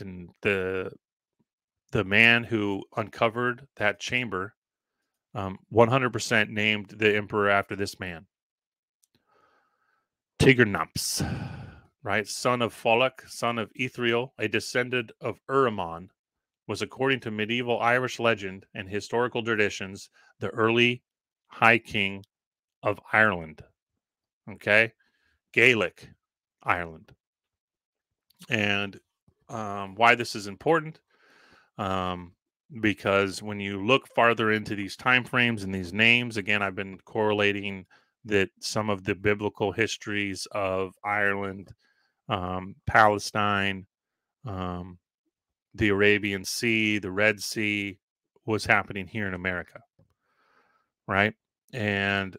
and the the man who uncovered that chamber um, 100% named the emperor after this man. Tigernumps, right? Son of Folak, son of Ithriel, a descendant of Urimon, was according to medieval Irish legend and historical traditions the early High King of Ireland. Okay, Gaelic Ireland, and um, why this is important um, because when you look farther into these time frames and these names again i've been correlating that some of the biblical histories of ireland um, palestine um, the arabian sea the red sea was happening here in america right? And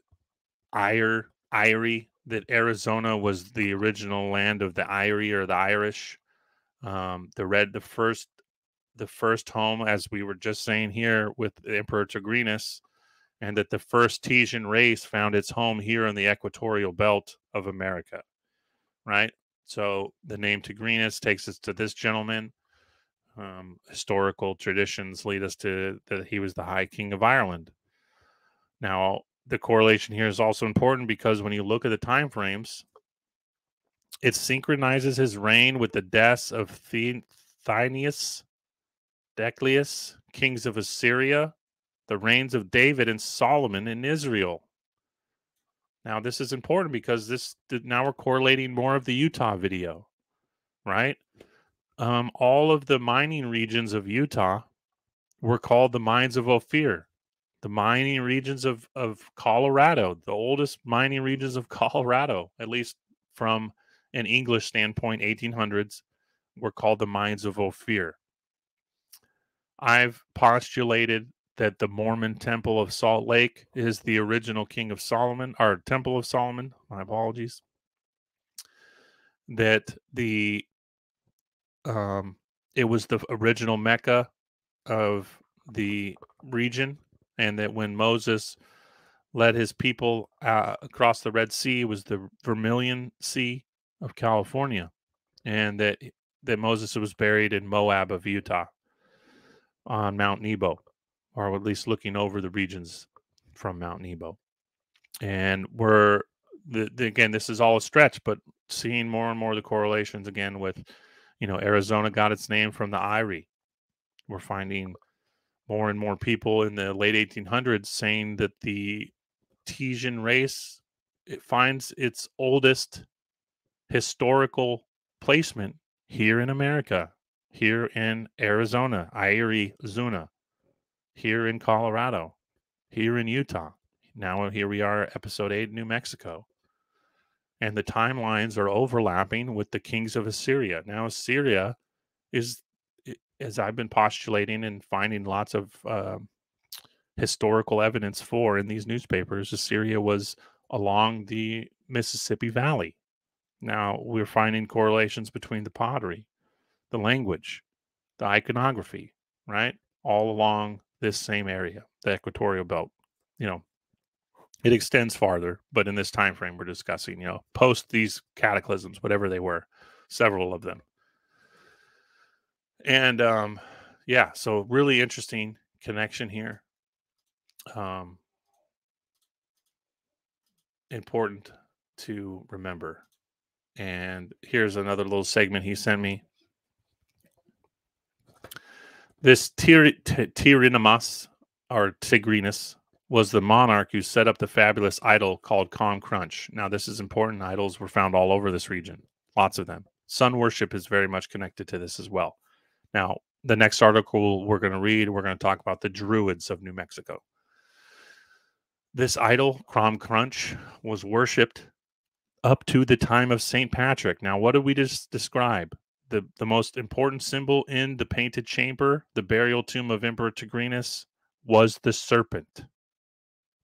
ire irie that arizona was the original land of the irie or the irish um, the red, the first, the first home, as we were just saying here with the Emperor Tigrinus, and that the first Tesian race found its home here in the equatorial belt of America, right? So the name Tigrinus takes us to this gentleman. Um, historical traditions lead us to that he was the High King of Ireland. Now, the correlation here is also important because when you look at the time frames, it synchronizes his reign with the deaths of Thineus, Declius, kings of Assyria, the reigns of David and Solomon in Israel. Now, this is important because this now we're correlating more of the Utah video, right? Um, all of the mining regions of Utah were called the mines of Ophir. The mining regions of, of Colorado, the oldest mining regions of Colorado, at least from an English standpoint, 1800s, were called the Mines of Ophir. I've postulated that the Mormon Temple of Salt Lake is the original King of Solomon, or Temple of Solomon. My apologies. That the um, it was the original Mecca of the region, and that when Moses led his people uh, across the Red Sea was the Vermilion Sea, of California, and that eh, that Moses was buried in Moab of Utah on Mount Nebo, or at least looking over the regions from Mount Nebo. And we're the, the, again, this is all a stretch, but seeing more and more the correlations again with, you know, Arizona got its name from the Irie. We're finding more and more people in the late 1800s saying that the Tesian race it finds its oldest historical placement here in America, here in Arizona, Arizona, here in Colorado, here in Utah. Now here we are, episode eight, New Mexico. And the timelines are overlapping with the kings of Assyria. Now, Assyria is, as I've been postulating and finding lots of uh, historical evidence for in these newspapers, Assyria was along the Mississippi Valley now we're finding correlations between the pottery, the language, the iconography, right? All along this same area, the equatorial belt. You know, it extends farther, but in this time frame we're discussing, you know, post these cataclysms, whatever they were, several of them. And um yeah, so really interesting connection here. Um important to remember and here's another little segment he sent me. This Tirinamas, or Tigrinus, was the monarch who set up the fabulous idol called Crom Crunch. Now, this is important. Idols were found all over this region, lots of them. Sun worship is very much connected to this as well. Now, the next article we're going to read, we're going to talk about the Druids of New Mexico. This idol, Crom Crunch, was worshipped up to the time of St. Patrick. Now, what did we just describe? The, the most important symbol in the painted chamber, the burial tomb of Emperor Tigrinus, was the serpent.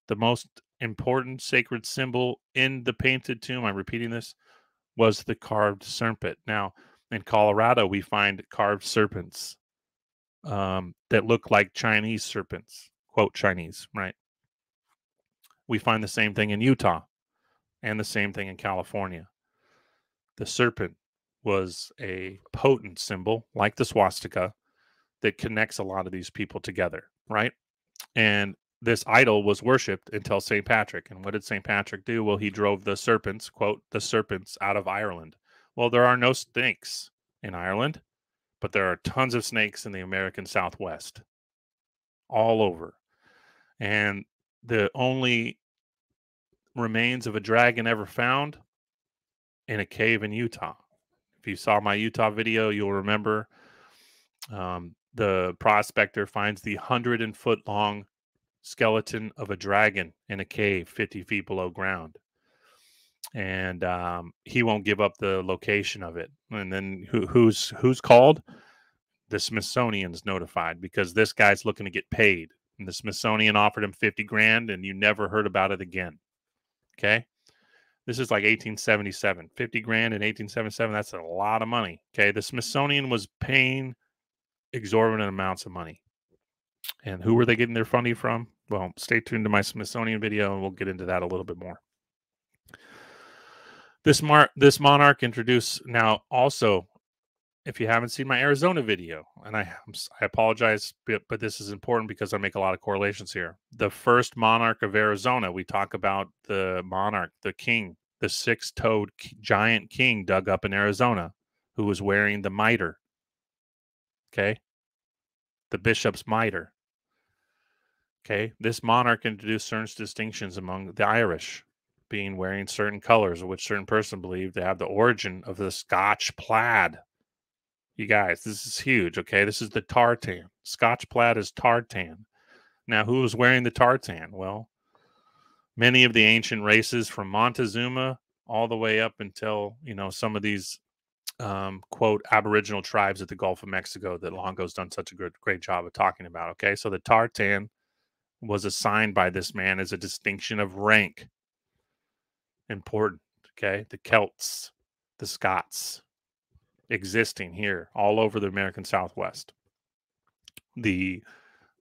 The most important sacred symbol in the painted tomb, I'm repeating this, was the carved serpent. Now, in Colorado, we find carved serpents um, that look like Chinese serpents, quote Chinese, right? We find the same thing in Utah and the same thing in California. The serpent was a potent symbol like the swastika that connects a lot of these people together, right? And this idol was worshipped until St. Patrick. And what did St. Patrick do? Well, he drove the serpents, quote, the serpents out of Ireland. Well, there are no snakes in Ireland, but there are tons of snakes in the American Southwest, all over. And the only remains of a dragon ever found in a cave in Utah. If you saw my Utah video, you'll remember um, the prospector finds the hundred and foot long skeleton of a dragon in a cave 50 feet below ground. And um, he won't give up the location of it. And then who, who's who's called? The Smithsonian's notified because this guy's looking to get paid. And the Smithsonian offered him 50 grand, and you never heard about it again. Okay. This is like 1877. 50 grand in 1877. That's a lot of money. Okay. The Smithsonian was paying exorbitant amounts of money. And who were they getting their funding from? Well, stay tuned to my Smithsonian video and we'll get into that a little bit more. This mar- this monarch introduced now also if you haven't seen my Arizona video, and I I apologize, but, but this is important because I make a lot of correlations here. The first monarch of Arizona, we talk about the monarch, the king, the six-toed giant king dug up in Arizona, who was wearing the mitre. Okay, the bishop's mitre. Okay, this monarch introduced certain distinctions among the Irish, being wearing certain colors, which certain person believed to have the origin of the Scotch plaid. You guys, this is huge. Okay, this is the tartan. Scotch plaid is tartan. Now, who was wearing the tartan? Well, many of the ancient races from Montezuma all the way up until you know some of these um, quote Aboriginal tribes at the Gulf of Mexico that Longo's done such a good great job of talking about. Okay, so the tartan was assigned by this man as a distinction of rank. Important. Okay. The Celts, the Scots existing here all over the American Southwest. The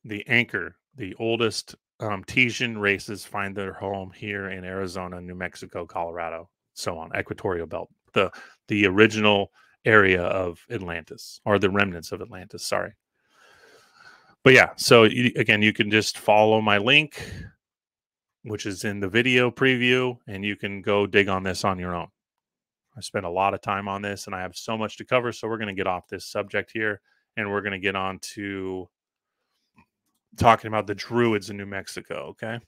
the anchor, the oldest um, Tahitian races find their home here in Arizona, New Mexico, Colorado, so on, equatorial belt. The the original area of Atlantis or the remnants of Atlantis, sorry but yeah, so you, again, you can just follow my link, which is in the video preview, and you can go dig on this on your own. I spent a lot of time on this and I have so much to cover. So we're going to get off this subject here and we're going to get on to talking about the Druids in New Mexico. Okay.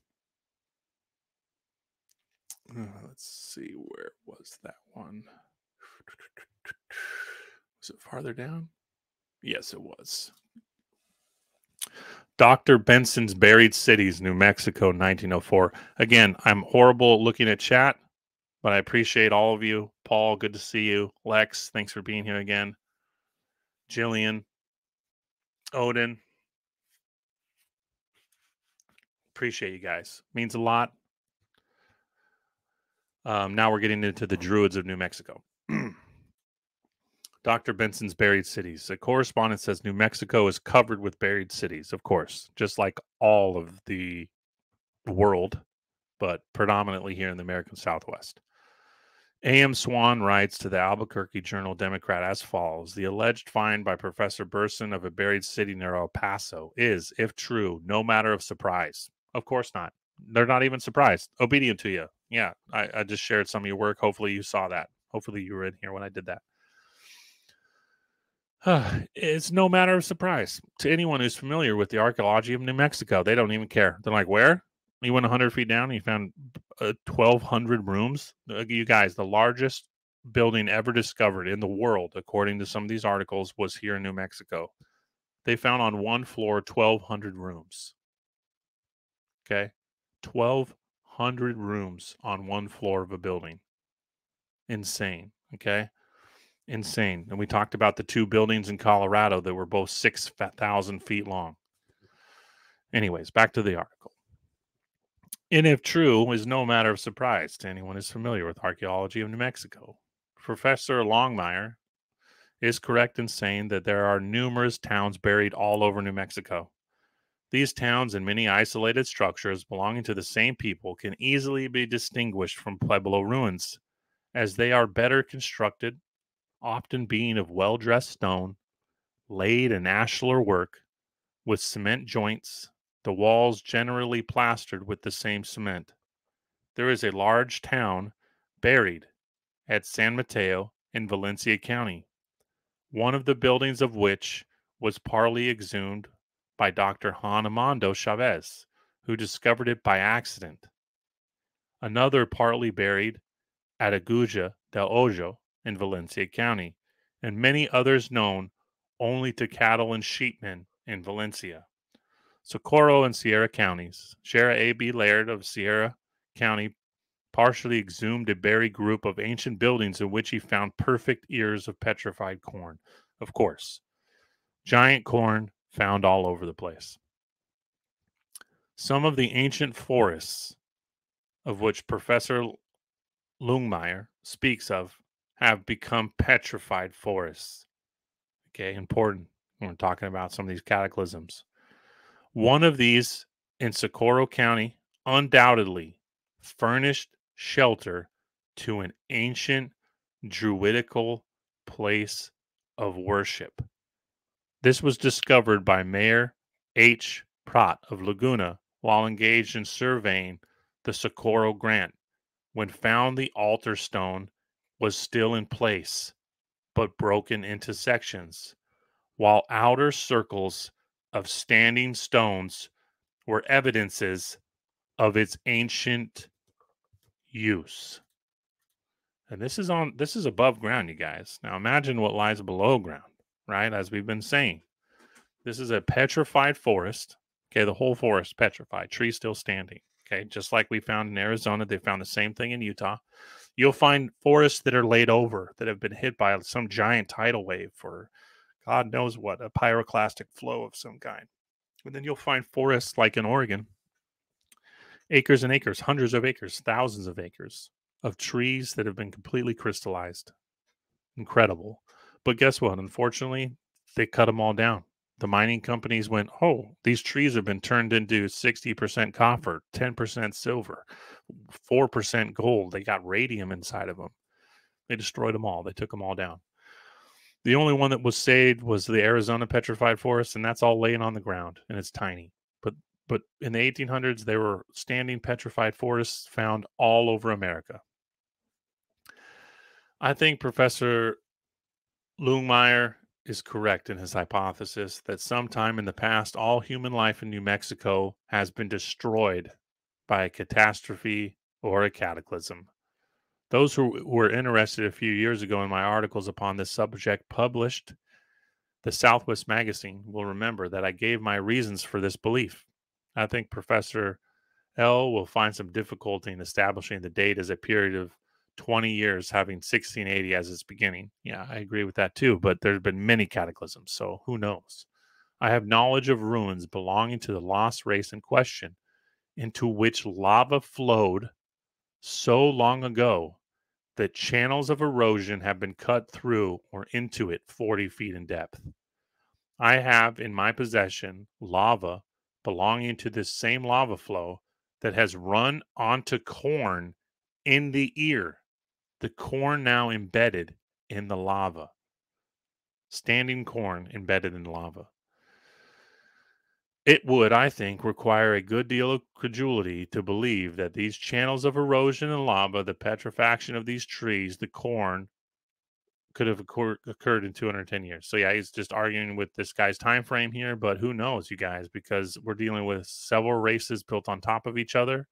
Uh, let's see, where was that one? Was it farther down? Yes, it was. Dr. Benson's Buried Cities, New Mexico, 1904. Again, I'm horrible looking at chat, but I appreciate all of you. Paul, good to see you. Lex, thanks for being here again. Jillian, Odin. Appreciate you guys. Means a lot. Um, now we're getting into the Druids of New Mexico. Dr. Benson's buried cities. A correspondent says New Mexico is covered with buried cities, of course, just like all of the world, but predominantly here in the American Southwest. A.M. Swan writes to the Albuquerque Journal Democrat as follows The alleged find by Professor Burson of a buried city near El Paso is, if true, no matter of surprise. Of course not. They're not even surprised. Obedient to you. Yeah, I, I just shared some of your work. Hopefully you saw that. Hopefully you were in here when I did that. it's no matter of surprise to anyone who's familiar with the archaeology of New Mexico. They don't even care. They're like, where? You went 100 feet down and you found uh, 1,200 rooms. You guys, the largest building ever discovered in the world, according to some of these articles, was here in New Mexico. They found on one floor 1,200 rooms. Okay. 1,200 rooms on one floor of a building. Insane. Okay insane. And we talked about the two buildings in Colorado that were both 6,000 feet long. Anyways, back to the article. And if true, is no matter of surprise to anyone who's familiar with archaeology of New Mexico. Professor Longmire is correct in saying that there are numerous towns buried all over New Mexico. These towns and many isolated structures belonging to the same people can easily be distinguished from Pueblo ruins, as they are better constructed often being of well dressed stone, laid in ashlar work, with cement joints, the walls generally plastered with the same cement. There is a large town buried at San Mateo in Valencia County, one of the buildings of which was partly exhumed by Dr. Juan Amado Chavez, who discovered it by accident. Another partly buried at Aguja del Ojo in Valencia County, and many others known only to cattle and sheepmen in Valencia. Socorro and Sierra counties. Sheriff A.B. Laird of Sierra County partially exhumed a buried group of ancient buildings in which he found perfect ears of petrified corn. Of course, giant corn found all over the place. Some of the ancient forests, of which Professor Lungmeyer speaks of, have become petrified forests. Okay, important when we're talking about some of these cataclysms. One of these in Socorro County undoubtedly furnished shelter to an ancient druidical place of worship. This was discovered by Mayor H. Pratt of Laguna while engaged in surveying the Socorro Grant when found the altar stone was still in place but broken into sections, while outer circles of standing stones were evidences of its ancient use. And this is on this is above ground, you guys. Now imagine what lies below ground, right? As we've been saying. This is a petrified forest. Okay, the whole forest petrified, trees still standing. Okay, just like we found in Arizona, they found the same thing in Utah. You'll find forests that are laid over that have been hit by some giant tidal wave for God knows what, a pyroclastic flow of some kind. And then you'll find forests like in Oregon acres and acres, hundreds of acres, thousands of acres of trees that have been completely crystallized. Incredible. But guess what? Unfortunately, they cut them all down. The mining companies went, oh, these trees have been turned into 60% copper, 10% silver, 4% gold. They got radium inside of them. They destroyed them all. They took them all down. The only one that was saved was the Arizona petrified forest, and that's all laying on the ground and it's tiny. But but in the 1800s, there were standing petrified forests found all over America. I think Professor Lungmeyer is correct in his hypothesis that sometime in the past, all human life in New Mexico has been destroyed by a catastrophe or a cataclysm. Those who were interested a few years ago in my articles upon this subject published the Southwest Magazine will remember that I gave my reasons for this belief. I think Professor L will find some difficulty in establishing the date as a period of 20 years, having 1680 as its beginning. Yeah, I agree with that too, but there's been many cataclysms, so who knows? I have knowledge of ruins belonging to the lost race in question, into which lava flowed so long ago that channels of erosion have been cut through or into it 40 feet in depth. I have in my possession lava belonging to this same lava flow that has run onto corn in the ear. The corn now embedded in the lava. Standing corn embedded in lava. It would, I think, require a good deal of credulity to believe that these channels of erosion and lava, the petrifaction of these trees, the corn, could have occur- occurred in 210 years. So yeah, he's just arguing with this guy's time frame here, but who knows, you guys, because we're dealing with several races built on top of each other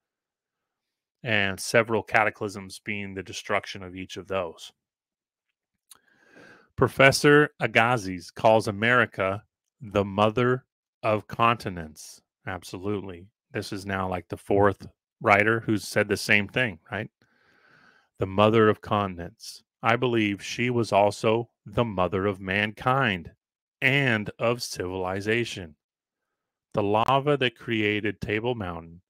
and several cataclysms being the destruction of each of those. Professor Agassiz calls America the mother of continents. Absolutely. This is now like the fourth writer who's said the same thing, right? The mother of continents. I believe she was also the mother of mankind and of civilization. The lava that created Table Mountain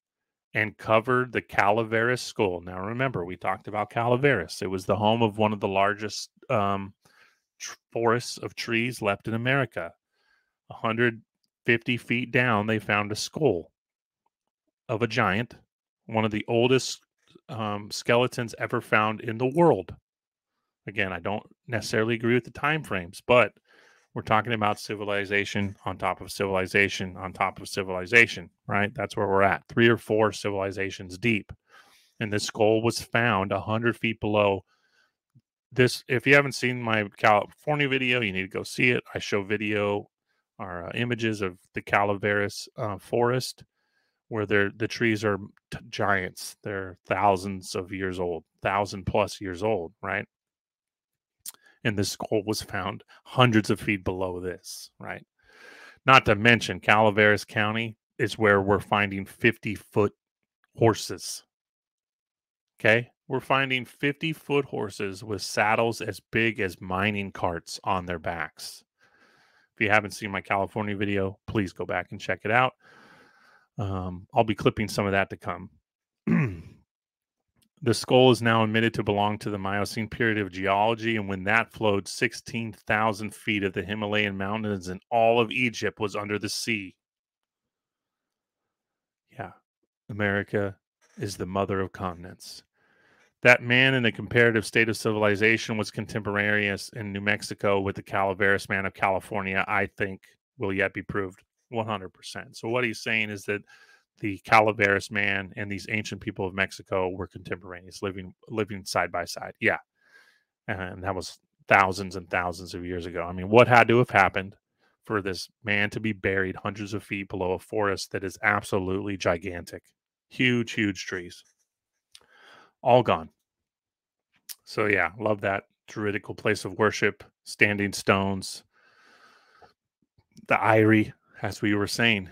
and covered the Calaveras skull. Now, remember, we talked about Calaveras. It was the home of one of the largest um, forests of trees left in America. 150 feet down, they found a skull of a giant, one of the oldest um, skeletons ever found in the world Again, I don't necessarily agree with the time frames, but we're talking about civilization on top of civilization on top of civilization, right? That's where we're at. Three or four civilizations deep. And this skull was found 100 feet below this. If you haven't seen my California video, you need to go see it. I show video or uh, images of the Calaveras uh, forest where the trees are t- giants. They're thousands of years old, thousand plus years old, right? and this skull was found hundreds of feet below this, right? Not to mention Calaveras County is where we're finding 50 foot horses. Okay. We're finding 50 foot horses with saddles as big as mining carts on their backs. If you haven't seen my California video, please go back and check it out. Um, I'll be clipping some of that to come. The skull is now admitted to belong to the Miocene period of geology, and when that flowed, 16,000 feet of the Himalayan mountains and all of Egypt was under the sea. Yeah, America is the mother of continents. That man in a comparative state of civilization was contemporaneous in New Mexico with the Calaveras man of California, I think will yet be proved 100%. So, what he's saying is that the Calaveras man and these ancient people of Mexico were contemporaneous, living living side by side. Yeah, and that was thousands and thousands of years ago. I mean, what had to have happened for this man to be buried hundreds of feet below a forest that is absolutely gigantic, huge, huge trees, all gone. So yeah, love that druidical place of worship, standing stones, the eyrie, as we were saying